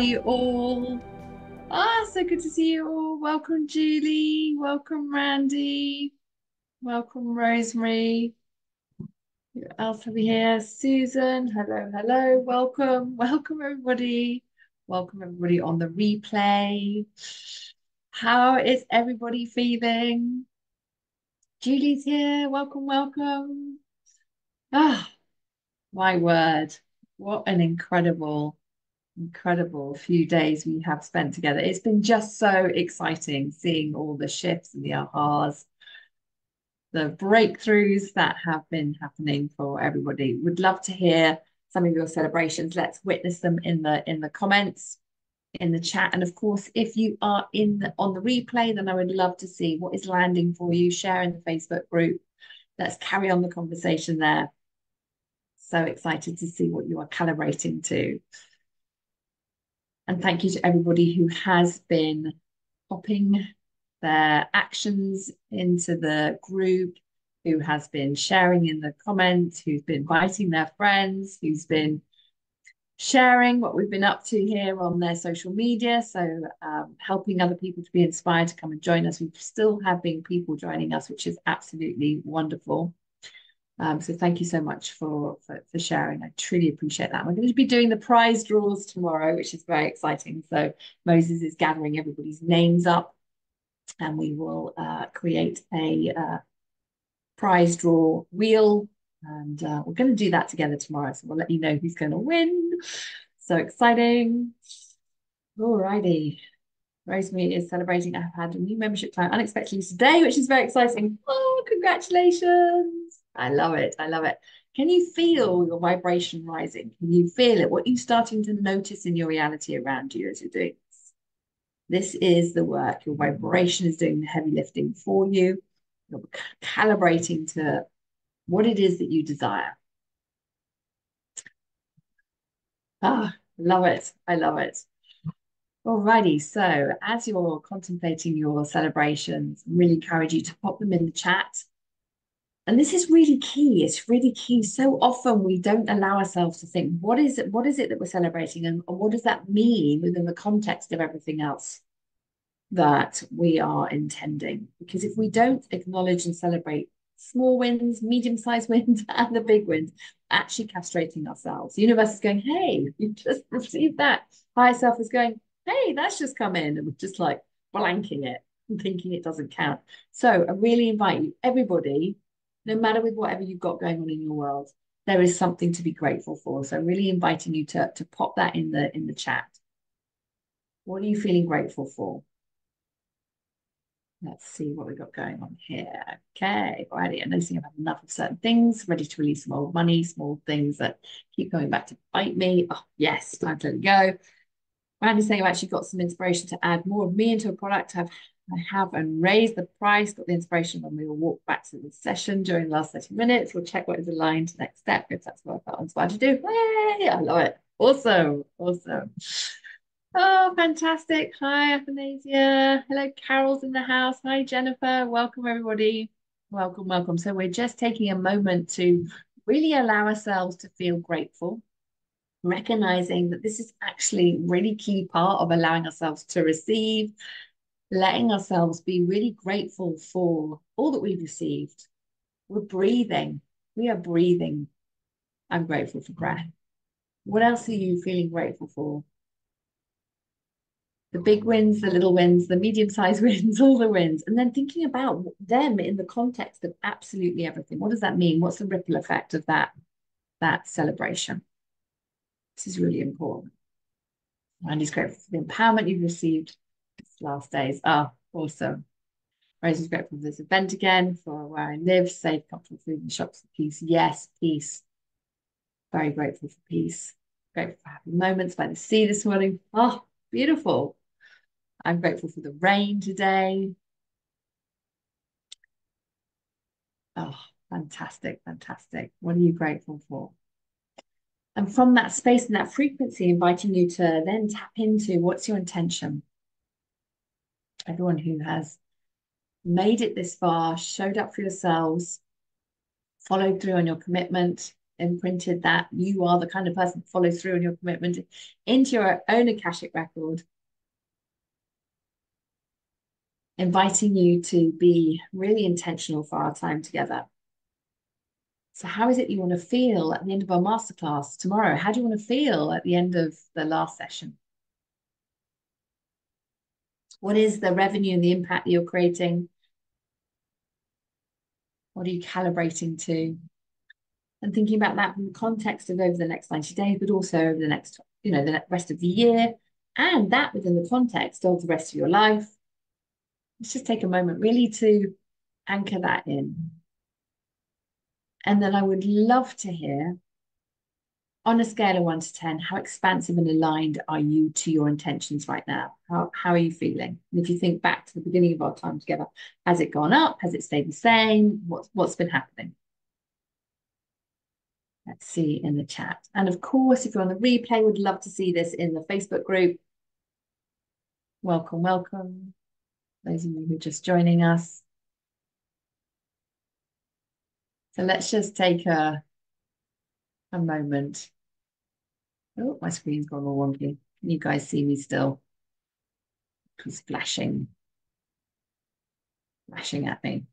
you all? Ah, so good to see you all. Welcome, Julie. Welcome, Randy. Welcome, Rosemary. Who else have we here? Susan. Hello, hello. Welcome. Welcome, everybody. Welcome, everybody on the replay. How is everybody feeling? Julie's here. Welcome, welcome. Ah, my word. What an incredible, incredible few days we have spent together. It's been just so exciting seeing all the shifts and the ahas, the breakthroughs that have been happening for everybody. Would love to hear some of your celebrations. Let's witness them in the in the comments, in the chat. And of course, if you are in the, on the replay, then I would love to see what is landing for you. Share in the Facebook group. Let's carry on the conversation there so excited to see what you are calibrating to. And thank you to everybody who has been popping their actions into the group, who has been sharing in the comments, who's been inviting their friends, who's been sharing what we've been up to here on their social media. So um, helping other people to be inspired to come and join us. We still have been people joining us, which is absolutely wonderful. Um, so thank you so much for, for, for sharing. I truly appreciate that. We're going to be doing the prize draws tomorrow, which is very exciting. So Moses is gathering everybody's names up, and we will uh, create a uh, prize draw wheel, and uh, we're going to do that together tomorrow. So we'll let you know who's going to win. So exciting! All Alrighty. Rosemary is celebrating. I've had a new membership client unexpectedly today, which is very exciting. Oh, congratulations! I love it. I love it. Can you feel your vibration rising? Can you feel it? What are you starting to notice in your reality around you as you're doing this? This is the work. Your vibration is doing the heavy lifting for you. You're calibrating to what it is that you desire. Ah, love it. I love it. Alrighty, so as you're contemplating your celebrations, I really encourage you to pop them in the chat and this is really key. It's really key. So often we don't allow ourselves to think what is it what is it that we're celebrating? And, what does that mean within the context of everything else that we are intending? Because if we don't acknowledge and celebrate small wins medium-sized wins and the big wins actually castrating ourselves. The universe is going hey you just received that. Higher self is going hey that's just come in. And we're just like blanking it and thinking it doesn't count. So i really invite you everybody no matter with whatever you've got going on in your world, there is something to be grateful for. So really inviting you to, to pop that in the in the chat. What are you feeling grateful for? Let's see what we've got going on here. Okay, alrighty. I'm noticing I've had enough of certain things, ready to release some old money, small things that keep coming back to bite me. Oh, yes, time to let it go. Randy's saying I've actually got some inspiration to add more of me into a product I've have and raised the price, got the inspiration when we will walk back to the session during the last 30 minutes. We'll check what is aligned next step if that's what I felt inspired to do. Yay! I love it. Awesome. Awesome. Oh, fantastic. Hi, Athanasia. Hello, Carol's in the house. Hi, Jennifer. Welcome, everybody. Welcome, welcome. So we're just taking a moment to really allow ourselves to feel grateful, recognizing that this is actually really key part of allowing ourselves to receive letting ourselves be really grateful for all that we've received. We're breathing. We are breathing. I'm grateful for breath. What else are you feeling grateful for? The big wins, the little wins, the medium sized wins, all the wins. And then thinking about them in the context of absolutely everything. What does that mean? What's the ripple effect of that, that celebration? This is really important. Randy's grateful for the empowerment you've received last days. Oh, awesome. Rose is grateful for this event again, for where I live, safe, comfortable food and shops for peace. Yes, peace. Very grateful for peace. Grateful for happy moments by the sea this morning. Oh, beautiful. I'm grateful for the rain today. Oh, fantastic, fantastic. What are you grateful for? And from that space and that frequency, inviting you to then tap into what's your intention? Everyone who has made it this far, showed up for yourselves, followed through on your commitment, imprinted that you are the kind of person that follows through on your commitment into your own Akashic record, inviting you to be really intentional for our time together. So, how is it you want to feel at the end of our masterclass tomorrow? How do you want to feel at the end of the last session? What is the revenue and the impact that you're creating? What are you calibrating to? And thinking about that from the context of over the next 90 days, but also over the next, you know, the rest of the year, and that within the context of the rest of your life. Let's just take a moment really to anchor that in. And then I would love to hear, on a scale of one to 10, how expansive and aligned are you to your intentions right now? How, how are you feeling? And if you think back to the beginning of our time together, has it gone up? Has it stayed the same? What's, what's been happening? Let's see in the chat. And of course, if you're on the replay, would love to see this in the Facebook group. Welcome, welcome. Those of you who are just joining us. So let's just take a, a moment. Oh, my screen's gone all wonky. Can you guys see me still? It's flashing, flashing at me.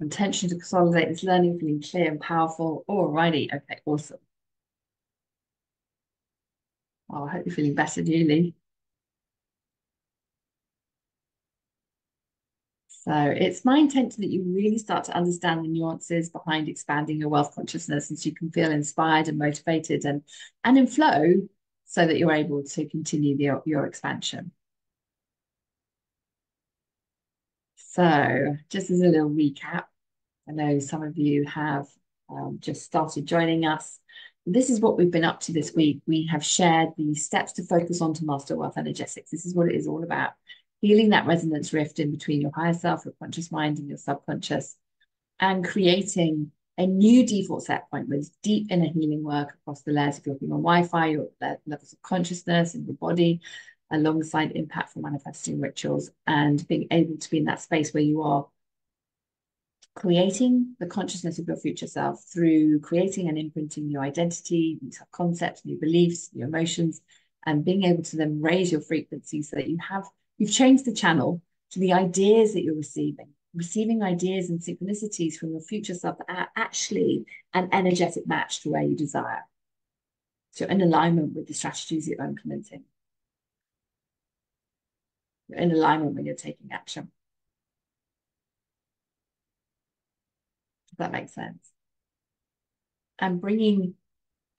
Intention to consolidate this learning, feeling clear and powerful. Alrighty, okay, awesome. Oh, I hope you're feeling better, Julie. So it's my intention that you really start to understand the nuances behind expanding your wealth consciousness and so you can feel inspired and motivated and, and in flow so that you're able to continue the, your expansion. So just as a little recap, I know some of you have um, just started joining us. This is what we've been up to this week. We have shared the steps to focus on to master wealth energetics. This is what it is all about healing that resonance rift in between your higher self, your conscious mind, and your subconscious, and creating a new default set point with deep inner healing work across the layers of your human Wi-Fi, your levels of consciousness in your body, alongside impact for manifesting rituals, and being able to be in that space where you are creating the consciousness of your future self through creating and imprinting new identity, new concepts, new beliefs, new emotions, and being able to then raise your frequency so that you have You've changed the channel to the ideas that you're receiving, receiving ideas and synchronicities from your future self that are actually an energetic match to where you desire. So in alignment with the strategies you're implementing. You're in alignment when you're taking action. Does that make sense. And bringing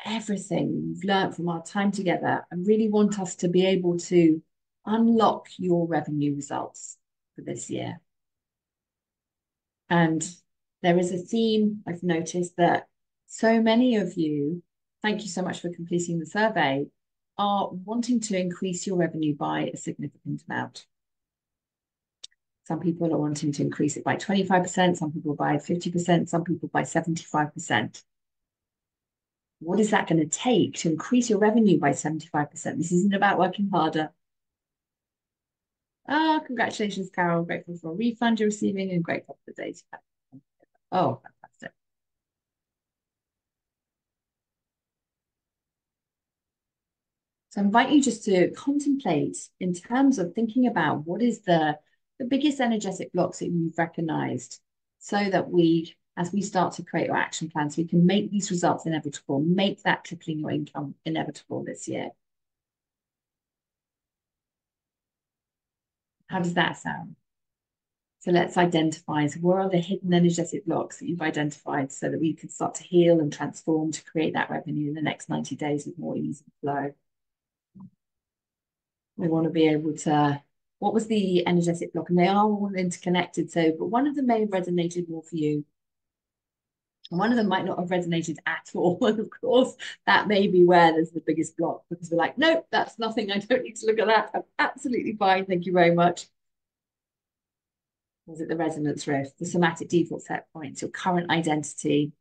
everything we've learned from our time together, I really want us to be able to unlock your revenue results for this year. And there is a theme I've noticed that so many of you, thank you so much for completing the survey, are wanting to increase your revenue by a significant amount. Some people are wanting to increase it by 25%, some people by 50%, some people by 75%. What is that going to take to increase your revenue by 75%? This isn't about working harder. Oh, congratulations, Carol. Grateful for a refund you're receiving and grateful for the days Oh, fantastic. So I invite you just to contemplate in terms of thinking about what is the, the biggest energetic blocks that you've recognized so that we, as we start to create our action plans, we can make these results inevitable, make that tripling your income inevitable this year. How does that sound? So let's identify so where are the hidden energetic blocks that you've identified so that we can start to heal and transform to create that revenue in the next 90 days with more ease and flow. We want to be able to, what was the energetic block? And they are all interconnected. So, but one of them may have resonated more for you. One of them might not have resonated at all. And of course, that may be where there's the biggest block because we're like, nope, that's nothing. I don't need to look at that. I'm absolutely fine. Thank you very much. Was it the resonance rift, the somatic default set points, your current identity,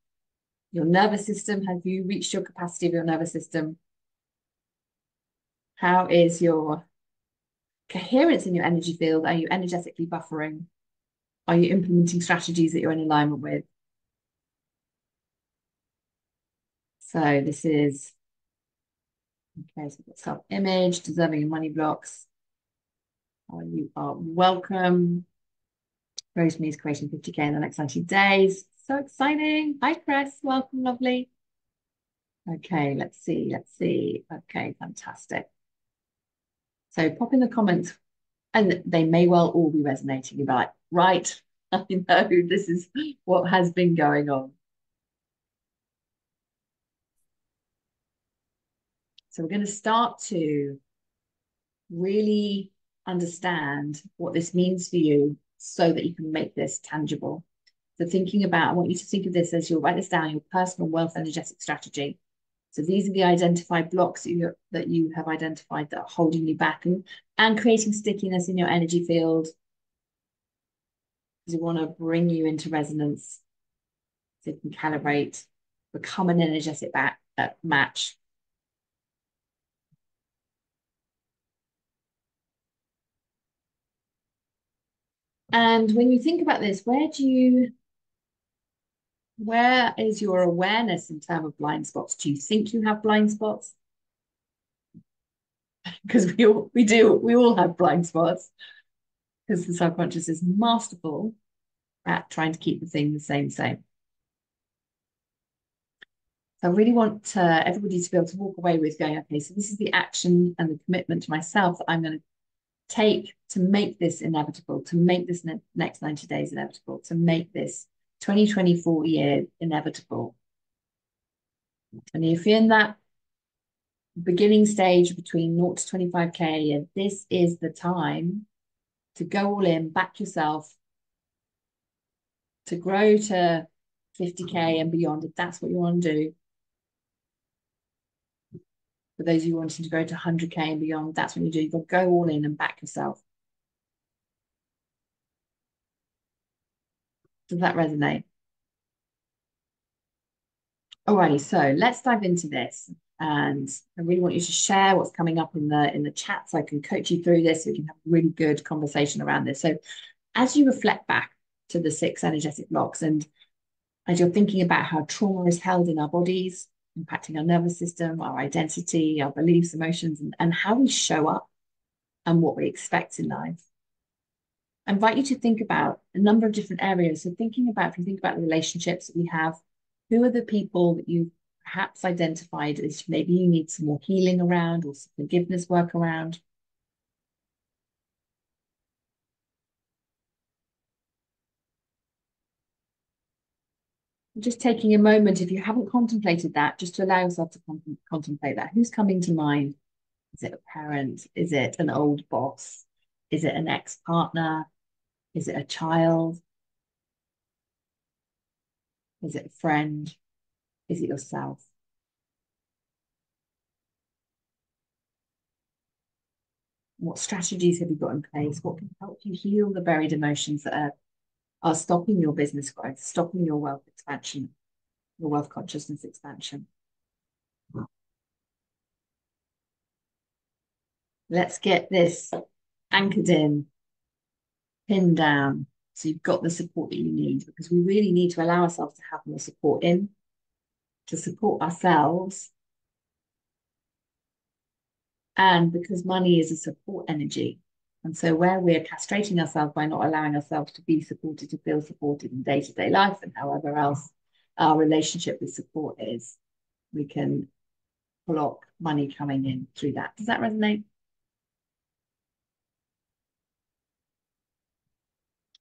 your nervous system? Have you reached your capacity of your nervous system? How is your coherence in your energy field? Are you energetically buffering? Are you implementing strategies that you're in alignment with? So this is, okay, so self-image, deserving money blocks. Oh, you are welcome. Rosemary's creating 50K in the next 90 days. So exciting. Hi, Chris. Welcome, lovely. Okay, let's see, let's see. Okay, fantastic. So pop in the comments, and they may well all be resonating. You'll be like, right, I know this is what has been going on. So we're going to start to really understand what this means for you so that you can make this tangible. So thinking about, I want you to think of this as you'll write this down, your personal wealth energetic strategy. So these are the identified blocks that you, that you have identified that are holding you back and, and creating stickiness in your energy field. We want to bring you into resonance so you can calibrate, become an energetic back, uh, match And when you think about this, where do you, where is your awareness in terms of blind spots? Do you think you have blind spots? Because we all, we do, we all have blind spots because the subconscious is masterful at trying to keep the thing the same, same. I really want uh, everybody to be able to walk away with going, okay, so this is the action and the commitment to myself that I'm going to take to make this inevitable, to make this ne next 90 days inevitable, to make this 2024 year inevitable. And if you're in that beginning stage between 0 to 25K, and this is the time to go all in, back yourself, to grow to 50K and beyond, if that's what you want to do, for those of you wanting to go to 100K and beyond, that's what you do. You've got to go all in and back yourself. Does that resonate? Alrighty, so let's dive into this. And I really want you to share what's coming up in the in the chat so I can coach you through this. So we can have a really good conversation around this. So as you reflect back to the six energetic blocks and as you're thinking about how trauma is held in our bodies, impacting our nervous system, our identity, our beliefs, emotions, and, and how we show up and what we expect in life. I invite you to think about a number of different areas. So thinking about, if you think about the relationships that we have, who are the people that you've perhaps identified as maybe you need some more healing around or some forgiveness work around? Just taking a moment, if you haven't contemplated that, just to allow yourself to contemplate that. Who's coming to mind? Is it a parent? Is it an old boss? Is it an ex partner? Is it a child? Is it a friend? Is it yourself? What strategies have you got in place? What can help you heal the buried emotions that are are stopping your business growth, stopping your wealth expansion, your wealth consciousness expansion. Let's get this anchored in, pinned down, so you've got the support that you need because we really need to allow ourselves to have more support in, to support ourselves. And because money is a support energy, and so where we're castrating ourselves by not allowing ourselves to be supported, to feel supported in day-to-day life and however else our relationship with support is, we can block money coming in through that. Does that resonate?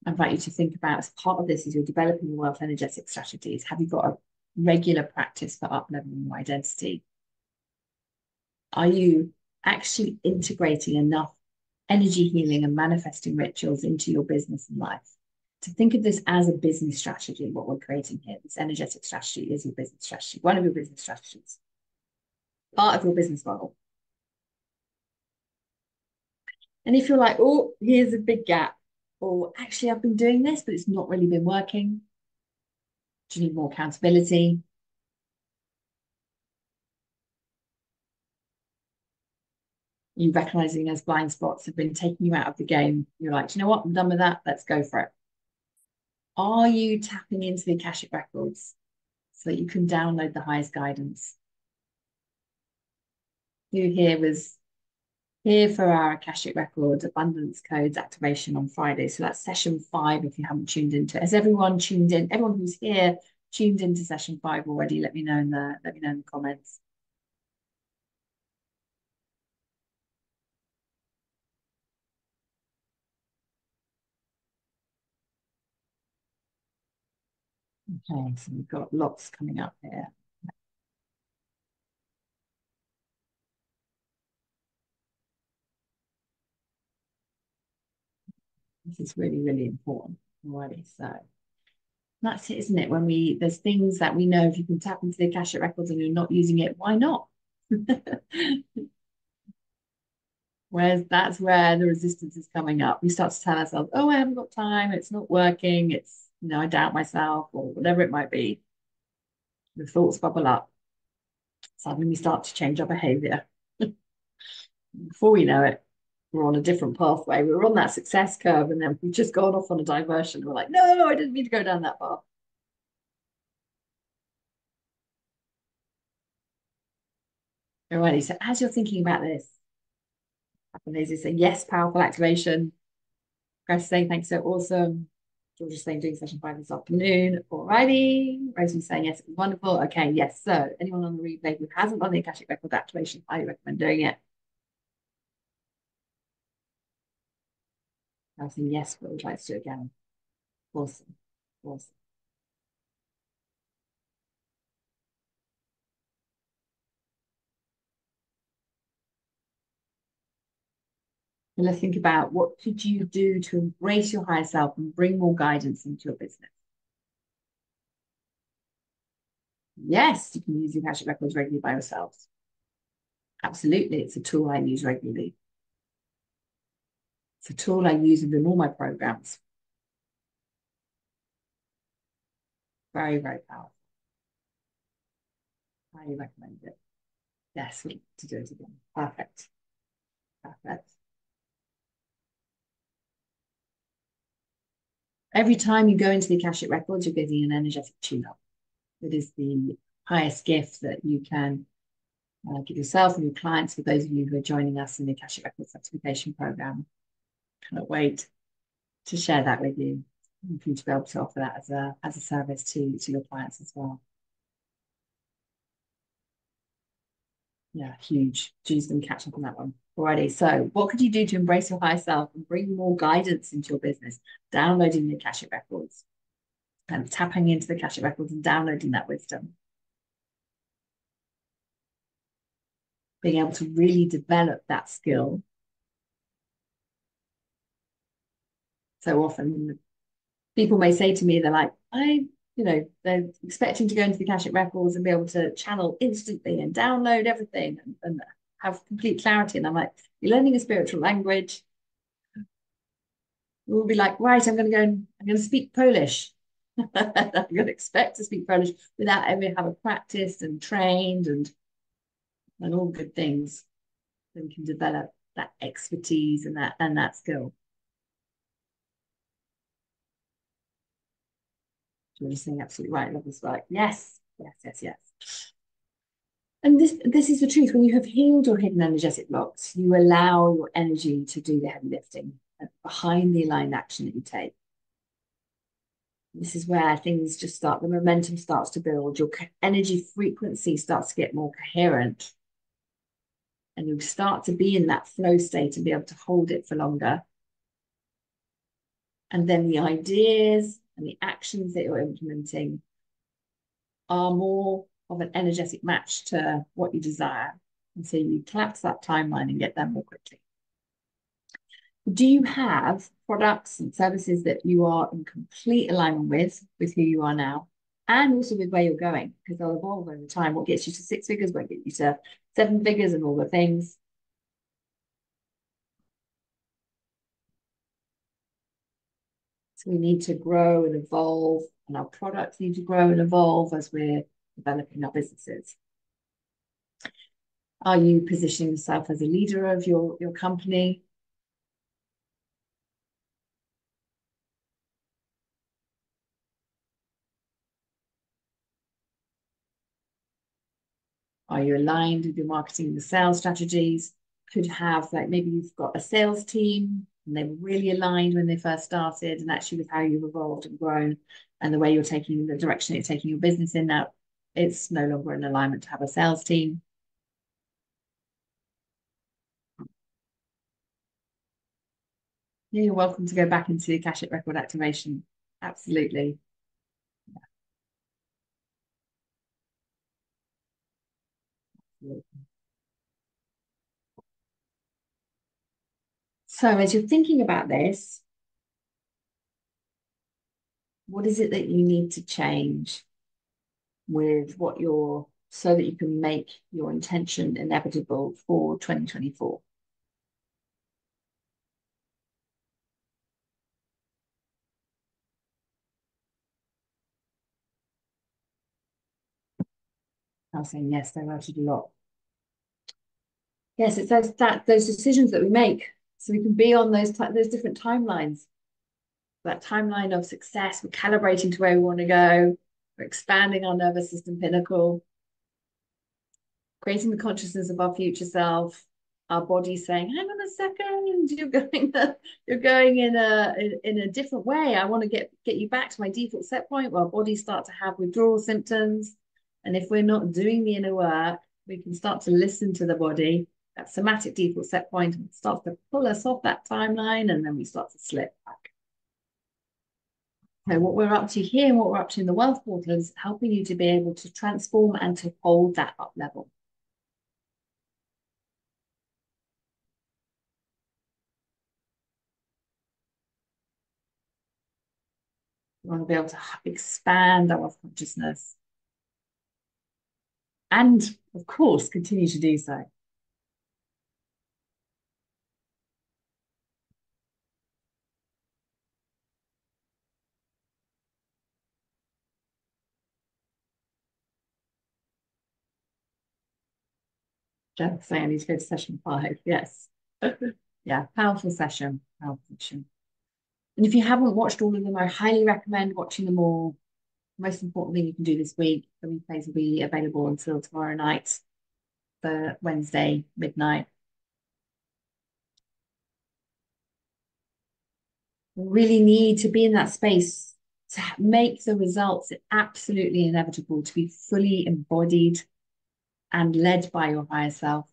I invite you to think about as part of this as you're developing your wealth energetic strategies. Have you got a regular practice for up-leveling your identity? Are you actually integrating enough energy healing and manifesting rituals into your business and life. To think of this as a business strategy, what we're creating here, this energetic strategy is your business strategy, one of your business strategies, part of your business model. And if you're like, oh, here's a big gap, or actually, I've been doing this, but it's not really been working. Do you need more accountability? You recognizing as blind spots have been taking you out of the game. You're like, you know what? I'm done with that. Let's go for it. Are you tapping into the Akashic records so that you can download the highest guidance? Who here was here for our Akashic Record Abundance Codes activation on Friday. So that's session five if you haven't tuned into it. Has everyone tuned in? Everyone who's here tuned into session five already? Let me know in the let me know in the comments. Okay, so we've got lots coming up here. This is really, really important. Alrighty, so that's it, isn't it? When we there's things that we know if you can tap into the Akashic records and you're not using it, why not? Whereas that's where the resistance is coming up. We start to tell ourselves, oh, I haven't got time, it's not working, it's you know, I doubt myself or whatever it might be. The thoughts bubble up. Suddenly we start to change our behavior. Before we know it, we're on a different pathway. We were on that success curve and then we've just gone off on a diversion. We're like, no, no, I didn't mean to go down that path. Alrighty, so as you're thinking about this, Lazy saying, yes, powerful activation. Chris saying, thanks, so awesome. George is saying, doing session five this afternoon. Alrighty. Rosie saying, yes, wonderful. Okay, yes. So anyone on the replay who hasn't done the Akashic Record activation, I recommend doing it. I was saying, yes, but would like to do again. Awesome. Awesome. And let's think about what could you do to embrace your higher self and bring more guidance into your business. Yes, you can use the Akashic Records regularly by yourselves. Absolutely, it's a tool I use regularly. It's a tool I use within all my programs. Very, very powerful. Highly recommend it. Yes, to do it again. Perfect. Perfect. Every time you go into the Akashic Records, you're getting an energetic tune-up. It is the highest gift that you can uh, give yourself and your clients, for those of you who are joining us in the Akashic Records Certification Program. Cannot wait to share that with you and for you to be able to offer that as a, as a service to, to your clients as well. Yeah, huge. Geez, them catch up on that one. Alrighty, so what could you do to embrace your higher self and bring more guidance into your business? Downloading the Akashic Records and tapping into the Akashic Records and downloading that wisdom. Being able to really develop that skill. So often people may say to me, they're like, I, you know, they're expecting to go into the Akashic Records and be able to channel instantly and download everything and, and have complete clarity. And I'm like, you're learning a spiritual language. We'll be like, right, I'm going to go and I'm going to speak Polish. I'm going to expect to speak Polish without ever having practiced and trained and and all good things. Then we can develop that expertise and that and that skill. You're saying absolutely right. Love this work. Yes, yes, yes, yes. And this this is the truth. When you have healed your hidden energetic blocks, you allow your energy to do the heavy lifting behind the aligned action that you take. This is where things just start, the momentum starts to build, your energy frequency starts to get more coherent. And you start to be in that flow state and be able to hold it for longer. And then the ideas and the actions that you're implementing are more of an energetic match to what you desire. And so you collapse that timeline and get there more quickly. Do you have products and services that you are in complete alignment with, with who you are now, and also with where you're going? Because they'll evolve over time. What gets you to six figures won't get you to seven figures and all the things. We need to grow and evolve, and our products need to grow and evolve as we're developing our businesses. Are you positioning yourself as a leader of your, your company? Are you aligned with your marketing and the sales strategies? Could have like maybe you've got a sales team and they were really aligned when they first started, and actually with how you've evolved and grown and the way you're taking the direction you're taking your business in now, it's no longer in alignment to have a sales team. Yeah, you're welcome to go back into the Akashic record activation. Absolutely. So as you're thinking about this, what is it that you need to change with what you're so that you can make your intention inevitable for 2024? I was saying yes, they wrote a lot. Yes, it's those that those decisions that we make, so we can be on those those different timelines. That timeline of success, we're calibrating to where we want to go, we're expanding our nervous system pinnacle, creating the consciousness of our future self, our body saying, hang on a second, you're going you're going in a in, in a different way. I want to get get you back to my default set point where our bodies start to have withdrawal symptoms. And if we're not doing the inner work, we can start to listen to the body. That somatic default set and starts to pull us off that timeline, and then we start to slip back. So what we're up to here and what we're up to in the wealth portal is helping you to be able to transform and to hold that up level. We want to be able to expand our consciousness and of course continue to do so. Jeff saying I need to go to session five. Yes. yeah, powerful session. Powerful session. And if you haven't watched all of them, I highly recommend watching them all most important thing you can do this week. The replays will be available until tomorrow night, the Wednesday midnight. We really need to be in that space to make the results absolutely inevitable, to be fully embodied and led by your higher self.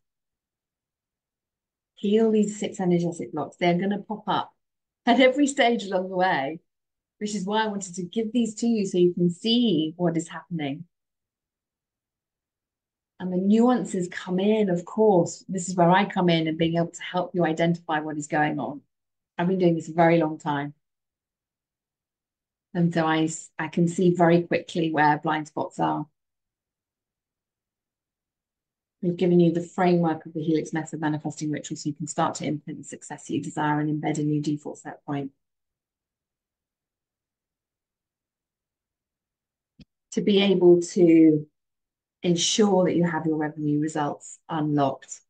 Heal these six energetic blocks. They're going to pop up at every stage along the way which is why I wanted to give these to you so you can see what is happening. And the nuances come in, of course. This is where I come in and being able to help you identify what is going on. I've been doing this a very long time. And so I, I can see very quickly where blind spots are. We've given you the framework of the Helix Method manifesting ritual so you can start to implement the success you desire and embed a new default set point. to be able to ensure that you have your revenue results unlocked,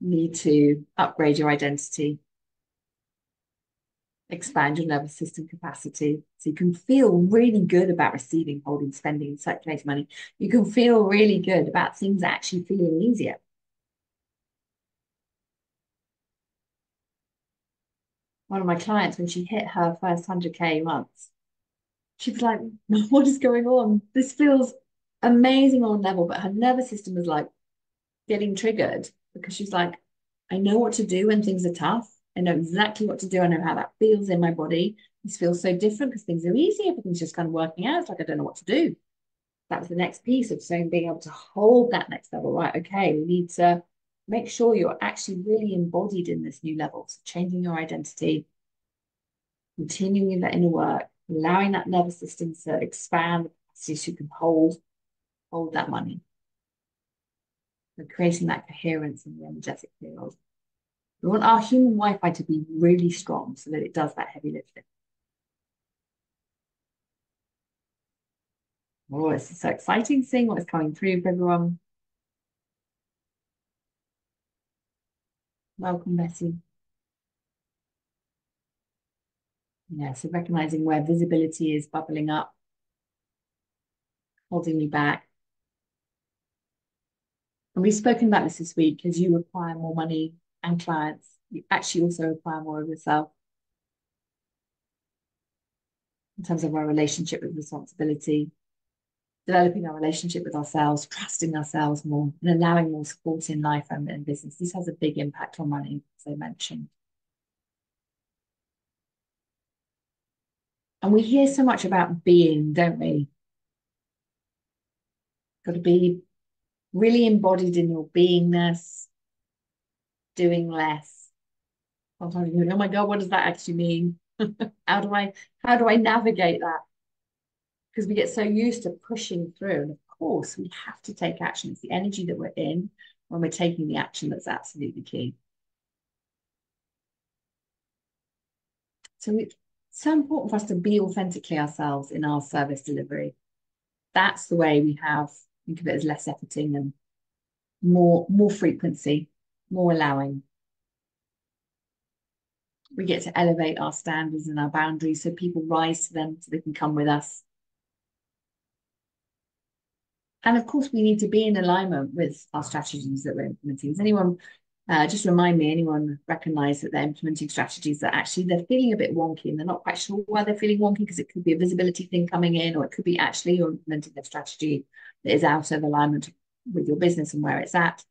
you need to upgrade your identity, expand your nervous system capacity so you can feel really good about receiving, holding, spending, and circulating money. You can feel really good about things actually feeling easier. One of my clients, when she hit her first 100K months, she was like, what is going on? This feels amazing on level, but her nervous system was like getting triggered because she's like, I know what to do when things are tough. I know exactly what to do. I know how that feels in my body. This feels so different because things are easy. Everything's just kind of working out. It's like I don't know what to do. That was the next piece of saying being able to hold that next level. Right. Okay. We need to make sure you're actually really embodied in this new level. So changing your identity, continuing that inner work, allowing that nervous system to expand so you can hold, hold that money. So creating that coherence in the energetic field. We want our human Wi Fi to be really strong so that it does that heavy lifting. Oh, it's so exciting seeing what's coming through for everyone. Welcome, Bessie. Yeah, so recognizing where visibility is bubbling up, holding you back. And we've spoken about this this week as you require more money, and clients, you actually also require more of yourself in terms of our relationship with responsibility, developing our relationship with ourselves, trusting ourselves more, and allowing more support in life and in business. This has a big impact on money, as I mentioned. And we hear so much about being, don't we? Got to be really embodied in your beingness, doing less. Oh Go, oh my God, what does that actually mean? how do I how do I navigate that? Because we get so used to pushing through. And of course, we have to take action. It's the energy that we're in when we're taking the action that's absolutely key. So it's so important for us to be authentically ourselves in our service delivery. That's the way we have, think of it as less efforting and more, more frequency, more allowing. We get to elevate our standards and our boundaries so people rise to them so they can come with us. And of course, we need to be in alignment with our strategies that we're implementing. Does anyone uh, just remind me, anyone recognize that they're implementing strategies that actually they're feeling a bit wonky and they're not quite sure why they're feeling wonky because it could be a visibility thing coming in, or it could be actually you're implementing a strategy that is out of alignment with your business and where it's at.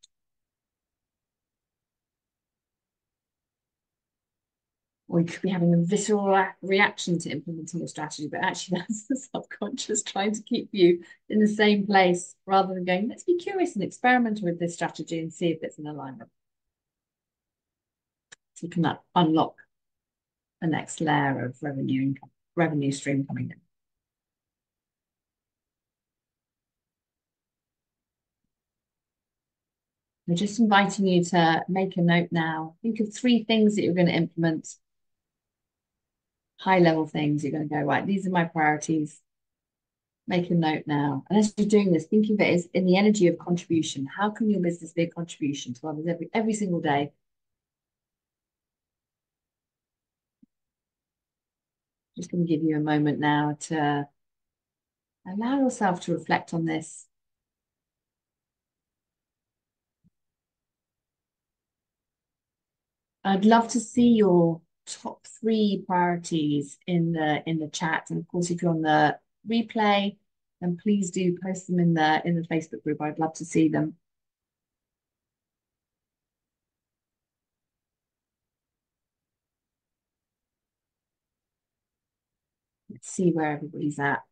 Or you could be having a visceral reaction to implementing a strategy, but actually that's the subconscious trying to keep you in the same place rather than going, let's be curious and experiment with this strategy and see if it's in alignment. So you can unlock the next layer of revenue income, revenue stream coming in. I'm just inviting you to make a note now. Think of three things that you're going to implement. High level things you're going to go, right, these are my priorities. Make a note now. And as you're doing this, think of it as in the energy of contribution. How can your business be a contribution to others every, every single day? Just going to give you a moment now to allow yourself to reflect on this I'd love to see your top three priorities in the in the chat. And of course, if you're on the replay, then please do post them in the in the Facebook group. I'd love to see them. Let's see where everybody's at.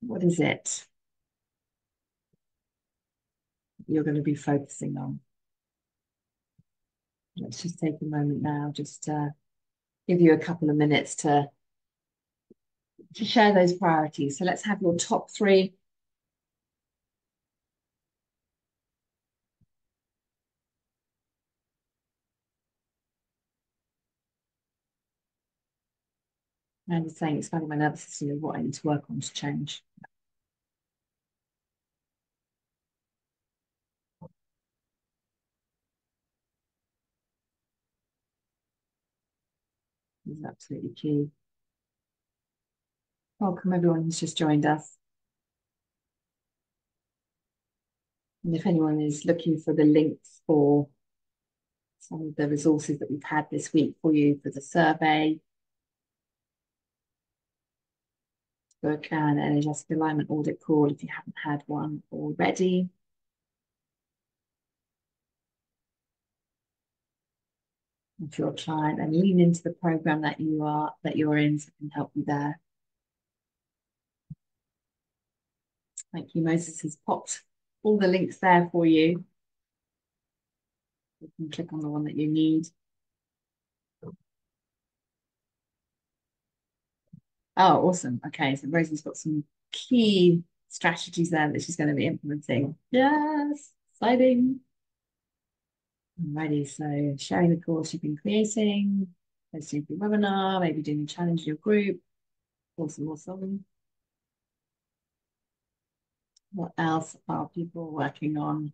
What is it you're going to be focusing on? Let's just take a moment now, just to give you a couple of minutes to, to share those priorities. So let's have your top three. And saying expanding my nervous system what I need to work on to change. Absolutely key. Welcome everyone who's just joined us. And if anyone is looking for the links for some of the resources that we've had this week for you for the survey, book and energetic alignment audit call if you haven't had one already. If you're client and lean into the program that you are that you're in so can help you there. Thank you. Moses has popped all the links there for you. You can click on the one that you need. Oh, awesome. Okay, so Rosie's got some key strategies there that she's going to be implementing. Yes, exciting. Alrighty, so sharing the course you've been creating, hosting a webinar, maybe doing a challenge in your group. Awesome, awesome. What else are people working on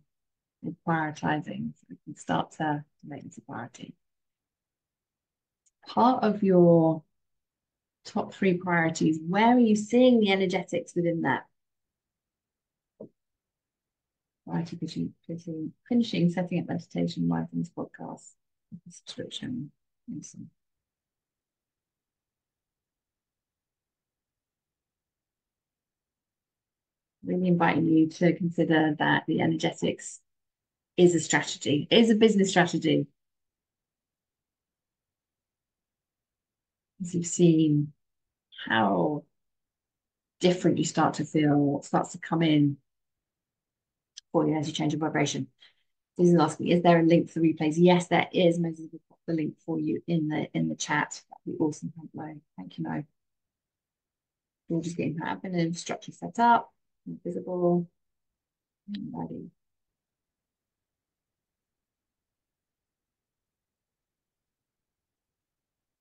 and prioritizing so we can start to make this a priority? Part of your top three priorities, where are you seeing the energetics within that? Priority finishing, finishing, setting up meditation, mindfulness podcast, subscription. Awesome. really inviting you to consider that the energetics is a strategy, is a business strategy. As you've seen how different you start to feel, what starts to come in for you as you change your vibration. Is asking, is there a link for replays? Yes, there is. Moses will put the link for you in the in the chat. That'd be awesome. Thank you, Mo. We're just getting that up admin structure set up visible body.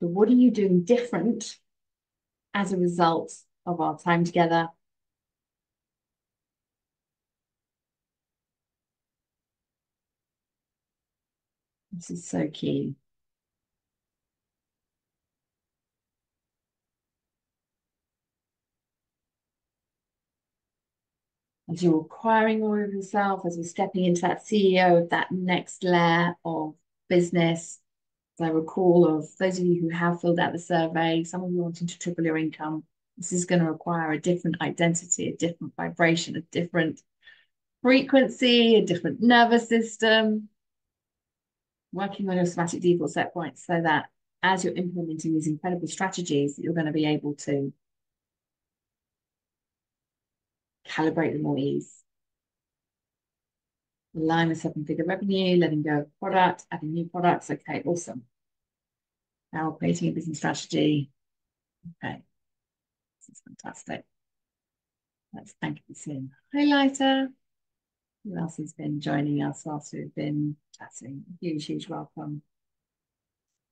So what are you doing different as a result of our time together? This is so key. as you're acquiring more of yourself, as you're stepping into that CEO of that next layer of business. As I recall of those of you who have filled out the survey, some of you wanting to triple your income, this is going to require a different identity, a different vibration, a different frequency, a different nervous system, working on your somatic default set points so that as you're implementing these incredible strategies, you're going to be able to calibrate them more ease. Align with seven figure revenue, letting go of product, adding new products. Okay, awesome. Now creating a business strategy. Okay, this is fantastic. Let's thank you soon. Highlighter. Who else has been joining us whilst we've been chatting? Huge, huge welcome.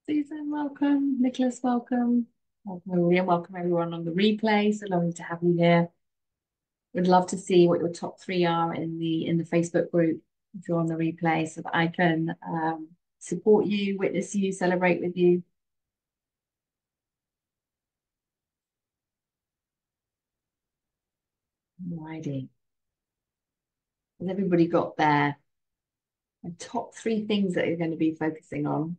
Susan, welcome. Nicholas, welcome. Welcome, William. Welcome everyone on the replay. So lovely to have you here. Would love to see what your top three are in the in the Facebook group if you're on the replay, so that I can um, support you, witness you, celebrate with you. Alrighty. Has everybody got their top three things that you're going to be focusing on?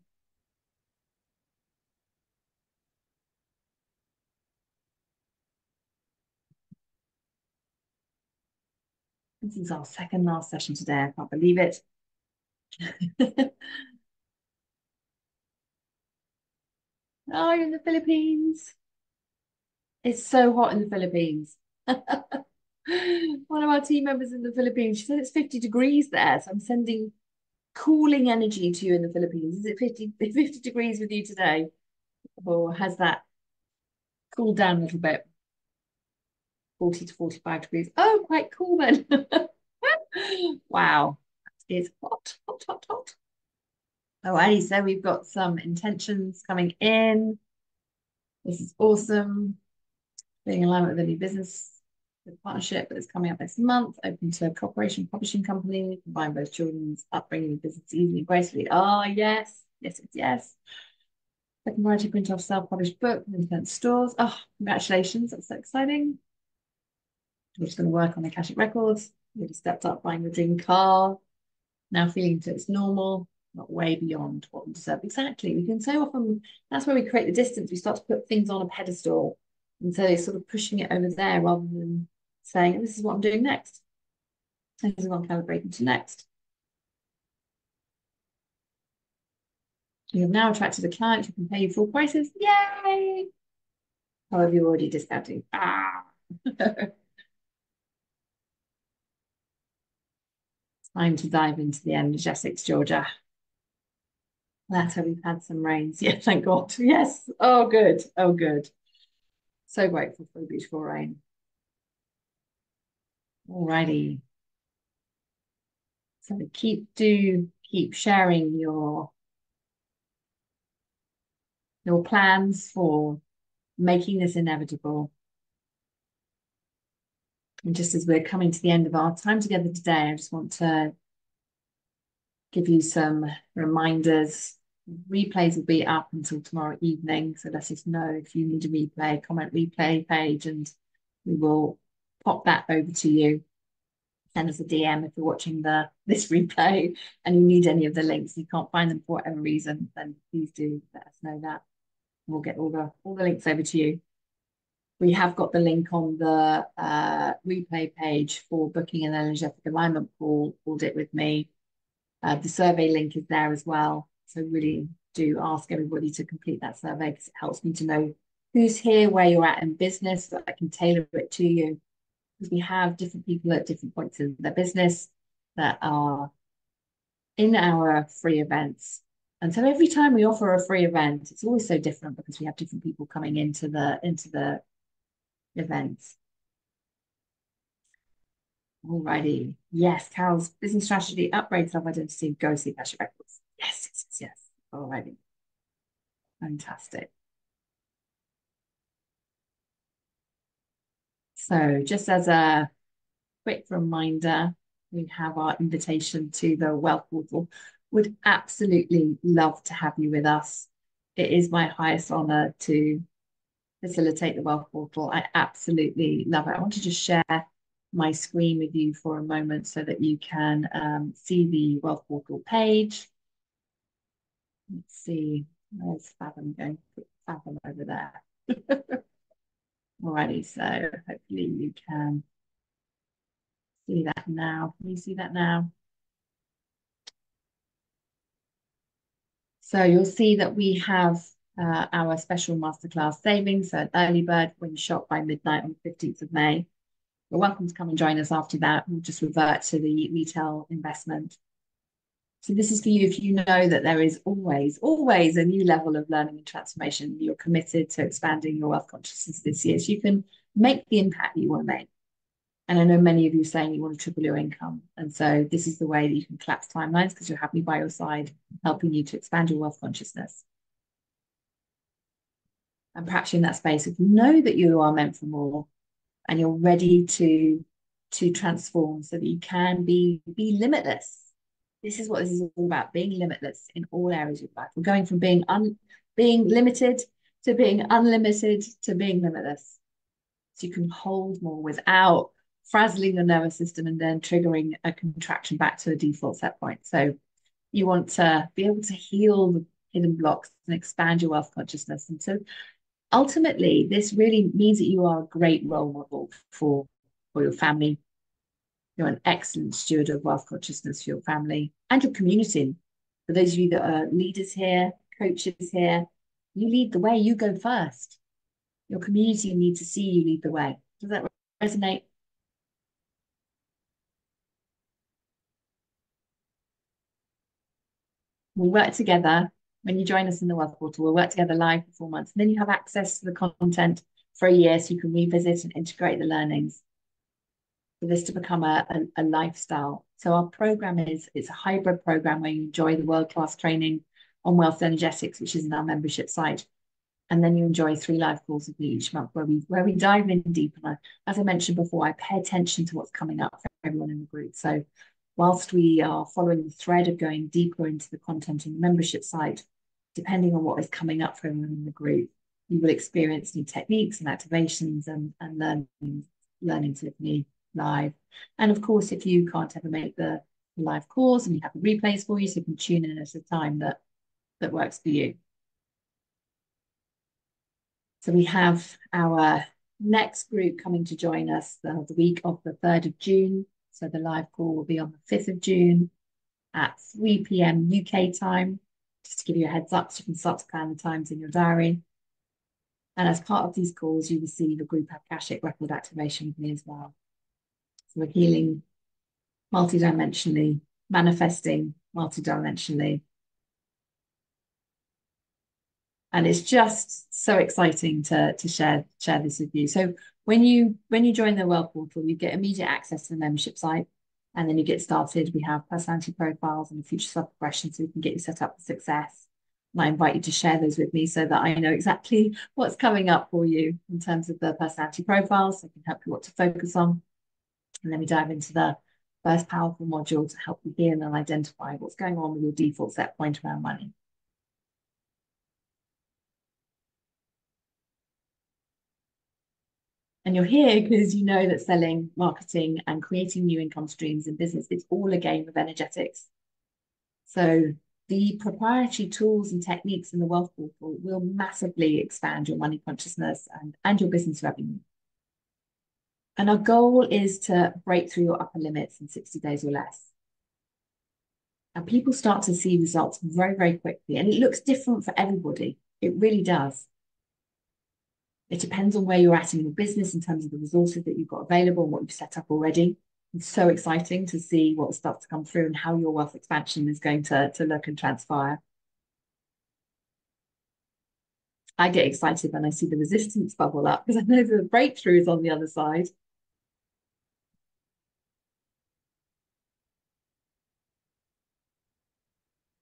This is our second last session today. I can't believe it. oh, in the Philippines. It's so hot in the Philippines. One of our team members in the Philippines, she said it's 50 degrees there. So I'm sending cooling energy to you in the Philippines. Is it 50, 50 degrees with you today? Or has that cooled down a little bit? 40 to 45 degrees. Oh, quite cool then. wow. It's hot, hot, hot, hot. Oh, Alrighty, so we've got some intentions coming in. This is awesome. Being aligned with the new business the partnership that's coming up next month, open to a corporation publishing company, combine both children's upbringing and business easily and gracefully. Oh, ah, yes, yes, yes, yes. Second variety print off self-published book in independent stores. Oh, congratulations, that's so exciting. We're just going to work on the Akashic Records. Really stepped up buying the dream car. Now feeling that it's normal, not way beyond what we deserve. Exactly. We can so often, that's where we create the distance. We start to put things on a pedestal. And so sort of pushing it over there rather than saying, this is what I'm doing next. This is what I'm calibrating to next. You have now attracted a client who can pay you full prices. Yay! However, you're already discounting. Ah! time to dive into the energetics, Georgia. That's how we've had some rains. Yeah, thank God. Yes. Oh, good. Oh, good. So grateful for the beautiful rain. Alrighty. So keep do keep sharing your your plans for making this inevitable. And just as we're coming to the end of our time together today, I just want to give you some reminders. Replays will be up until tomorrow evening. So let us know if you need a replay, comment replay page, and we will pop that over to you. Send us a DM if you're watching the this replay and you need any of the links. You can't find them for whatever reason, then please do let us know that. We'll get all the all the links over to you. We have got the link on the uh, replay page for booking an energetic alignment call, Audit with me. Uh, the survey link is there as well. So really do ask everybody to complete that survey because it helps me to know who's here, where you're at in business, so I can tailor it to you. Because we have different people at different points in their business that are in our free events. And so every time we offer a free event, it's always so different because we have different people coming into the into the events. Alrighty. Yes, Carol's business strategy upgrade self-identity, go see Akashic Records. Yes, yes, yes, yes. Alrighty. Fantastic. So just as a quick reminder, we have our invitation to the Wealth Portal. Would absolutely love to have you with us. It is my highest honor to facilitate the Wealth Portal. I absolutely love it. I want to just share my screen with you for a moment so that you can um, see the Wealth Portal page. Let's see, where's Fathom going? Fathom over there. Alrighty, so hopefully you can see that now. Can you see that now? So you'll see that we have uh, our special masterclass savings, so an early bird when shop by midnight on the 15th of May. You're welcome to come and join us after that. We'll just revert to the retail investment. So this is for you if you know that there is always, always a new level of learning and transformation. You're committed to expanding your wealth consciousness this year. So you can make the impact you want to make. And I know many of you saying you want to triple your income. And so this is the way that you can collapse timelines because you'll have me by your side, helping you to expand your wealth consciousness and perhaps in that space, if you know that you are meant for more and you're ready to to transform so that you can be be limitless. This is what this is all about, being limitless in all areas of life. We're going from being un being limited to being unlimited to being limitless. So you can hold more without frazzling the nervous system and then triggering a contraction back to a default set point. So you want to be able to heal the hidden blocks and expand your wealth consciousness. And so ultimately, this really means that you are a great role model for, for your family. You're an excellent steward of wealth consciousness for your family and your community. For those of you that are leaders here, coaches here, you lead the way, you go first. Your community needs to see you lead the way. Does that resonate? We work together when you join us in the Wealth Portal, we'll work together live for four months. And then you have access to the content for a year so you can revisit and integrate the learnings for this to become a, a, a lifestyle. So our program is it's a hybrid program where you enjoy the world-class training on wealth energetics, which is in our membership site. And then you enjoy three live calls with me each month where we where we dive in deep. And I, as I mentioned before, I pay attention to what's coming up for everyone in the group. So whilst we are following the thread of going deeper into the content in the membership site, depending on what is coming up for everyone in the group, you will experience new techniques and activations and, and learning, learning to me live. And of course, if you can't ever make the, live calls and we have replays for you, so you can tune in at a time that, that works for you. So we have our next group coming to join us the, the week of the 3rd of June. So the live call will be on the 5th of June at 3 p.m. UK time just to give you a heads up so you can start to plan the times in your diary. And as part of these calls, you receive a group Akashic record activation with me as well. So we're healing multidimensionally, manifesting multidimensionally. And it's just so exciting to, to share, share this with you. So when you when you join the Wealth Portal, you get immediate access to the membership site and then you get started. We have personality profiles and future self progression so we can get you set up for success. And I invite you to share those with me so that I know exactly what's coming up for you in terms of the personality profiles. So I can help you what to focus on. And let me dive into the first powerful module to help you hear and identify what's going on with your default set point around money. And you're here because you know that selling, marketing, and creating new income streams in business, it's all a game of energetics. So the proprietary tools and techniques in the Wealth Portal will massively expand your money consciousness and, and your business revenue. And our goal is to break through your upper limits in 60 days or less. And people start to see results very, very quickly. And it looks different for everybody. It really does. It depends on where you're at in your business in terms of the resources that you've got available and what you've set up already. It's so exciting to see what starts to come through and how your wealth expansion is going to, to look and transpire. I get excited when I see the resistance bubble up because I know the breakthrough is on the other side.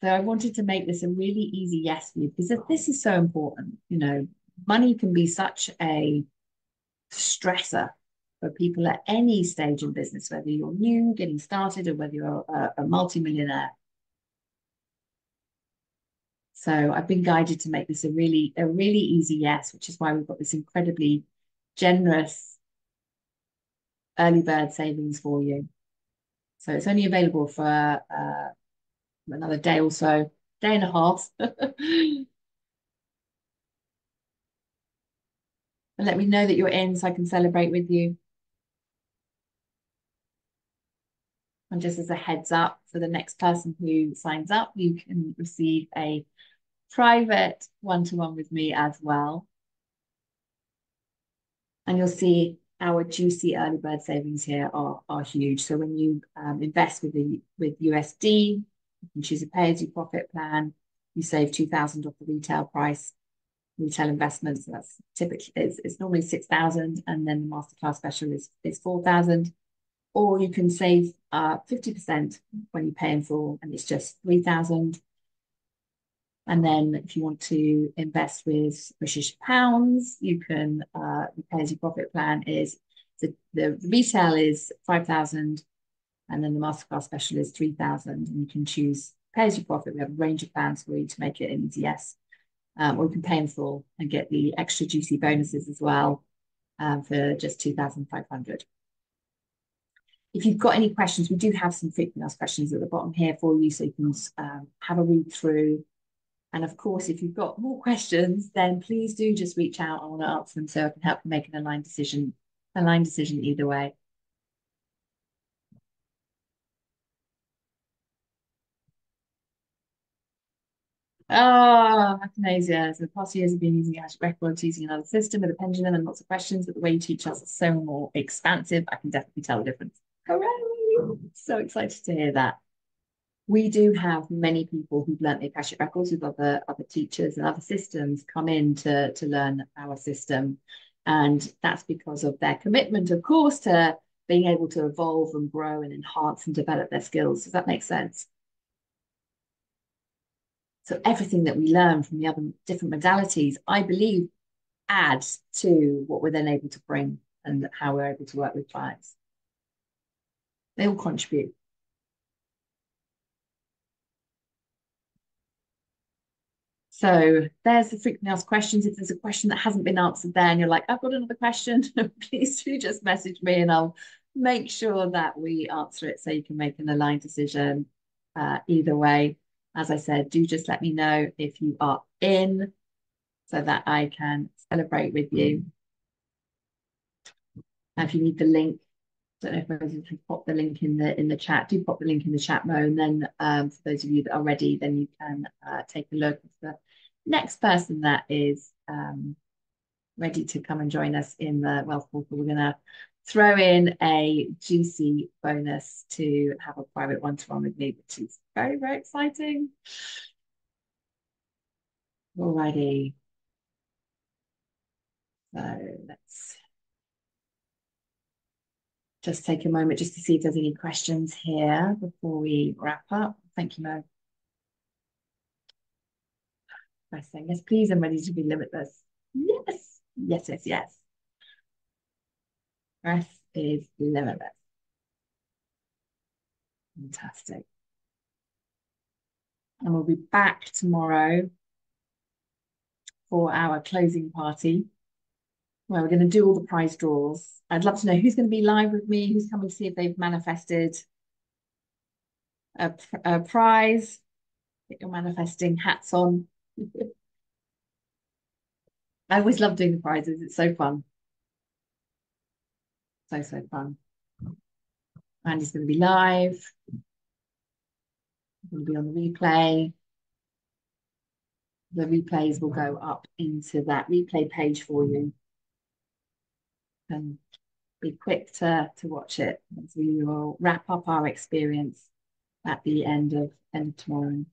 So I wanted to make this a really easy yes for you because this is so important. You know, money can be such a stressor for people at any stage in business, whether you're new, getting started, or whether you're a, a multi-millionaire. So I've been guided to make this a really, a really easy yes, which is why we've got this incredibly generous early bird savings for you. So it's only available for uh, another day or so, day and a half. and let me know that you're in so I can celebrate with you. And just as a heads up for the next person who signs up, you can receive a private one-to-one with me as well. And you'll see our juicy early bird savings here are, are huge. So when you um, invest with the with USD, you can choose a pay as you profit plan. You save 2000 off the retail price, retail investments. So that's typically, it's, it's normally 6,000 and then the masterclass special is, is 4,000. Or you can save uh, 50% when you pay in full and it's just 3,000. And then if you want to invest with British pounds, you can, uh, the pay as you profit plan is the, the retail is 5,000 and then the masterclass special is 3000 and you can choose pay as you profit. We have a range of plans for you to make it an yes. Um, or you can pay in full and get the extra juicy bonuses as well um, for just 2500 If you've got any questions, we do have some frequently asked questions at the bottom here for you so you can um, have a read through. And of course, if you've got more questions, then please do just reach out. I want to answer them so I can help you make an aligned decision, aligned decision either way. Ah, Athanasia. So the past years have been using Akashic Records, using another system with a pendulum and lots of questions, but the way you teach us is so more expansive. I can definitely tell the difference. Hooray! So excited to hear that. We do have many people who've learned the Akashic Records with other, other teachers and other systems come in to, to learn our system. And that's because of their commitment, of course, to being able to evolve and grow and enhance and develop their skills. Does that make sense? So everything that we learn from the other different modalities, I believe, adds to what we're then able to bring and how we're able to work with clients. They all contribute. So there's the frequently asked questions. If there's a question that hasn't been answered there and you're like, I've got another question, please do just message me and I'll make sure that we answer it so you can make an aligned decision uh, either way as I said, do just let me know if you are in so that I can celebrate with you. And if you need the link, I don't know if Rosie can pop the link in the in the chat. Do pop the link in the chat, Mo, and then um, for those of you that are ready, then you can uh, take a look at the next person that is um, ready to come and join us in the Wealth Portal. We're going to throw in a juicy bonus to have a private one-to-one with me, which is very, very exciting. Alrighty. So let's just take a moment just to see if there's any questions here before we wrap up. Thank you, Mo. Pressing. Yes, please, I'm ready to be limitless. Yes, yes, yes, yes. Breath is limitless. Fantastic. And we'll be back tomorrow for our closing party where we're going to do all the prize draws. I'd love to know who's going to be live with me, who's coming to see if they've manifested a, a prize. Get your manifesting hats on. I always love doing the prizes. It's so fun. So, so fun. Andy's going to be live. Going to be on the replay. The replays will go up into that replay page for you. And be quick to, to watch it as we will wrap up our experience at the end of end of tomorrow.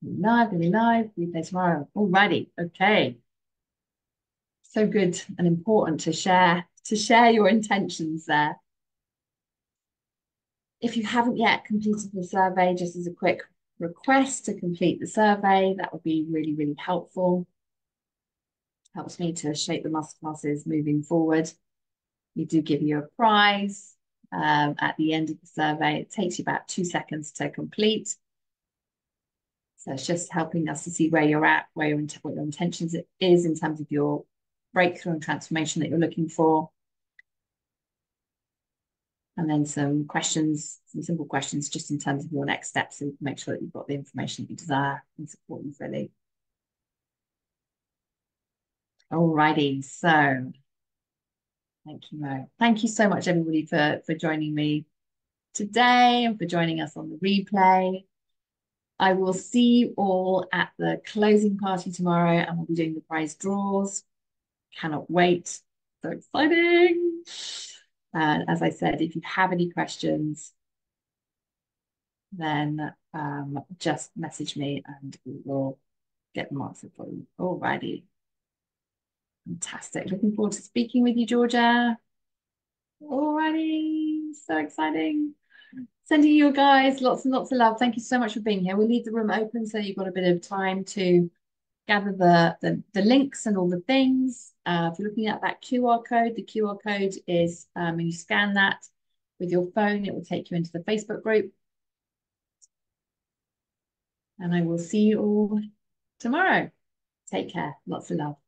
Live, live, replay tomorrow. Alrighty, okay. So good and important to share to share your intentions there. If you haven't yet completed the survey, just as a quick request to complete the survey, that would be really, really helpful. Helps me to shape the masterclasses moving forward. We do give you a prize um, at the end of the survey. It takes you about two seconds to complete. So it's just helping us to see where you're at, where your, what your intentions is in terms of your breakthrough and transformation that you're looking for. And then some questions, some simple questions just in terms of your next steps and make sure that you've got the information that you desire and support you fully. Alrighty, so thank you, Mo. Thank you so much, everybody, for, for joining me today and for joining us on the replay. I will see you all at the closing party tomorrow and we'll be doing the prize draws. Cannot wait. So exciting. And as I said, if you have any questions, then um, just message me and we will get them answered for you. Alrighty. Fantastic. Looking forward to speaking with you, Georgia. Alrighty. So exciting. Sending you guys lots and lots of love. Thank you so much for being here. We'll leave the room open so you've got a bit of time to gather the, the, the links and all the things. Uh, if you're looking at that QR code, the QR code is, um, when you scan that with your phone, it will take you into the Facebook group. And I will see you all tomorrow. Take care. Lots of love.